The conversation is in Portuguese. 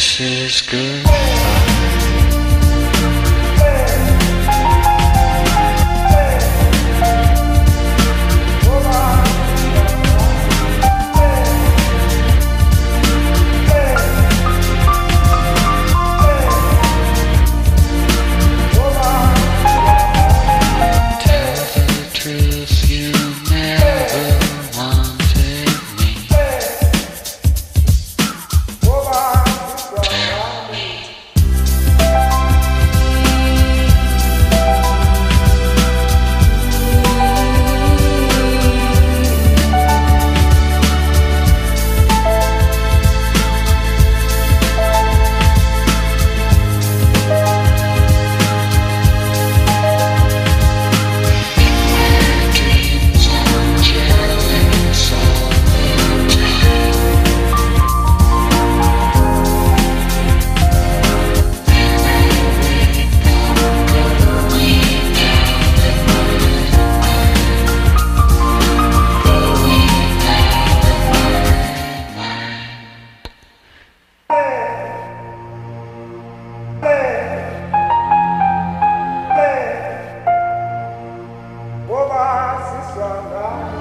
this is good. quase sanar.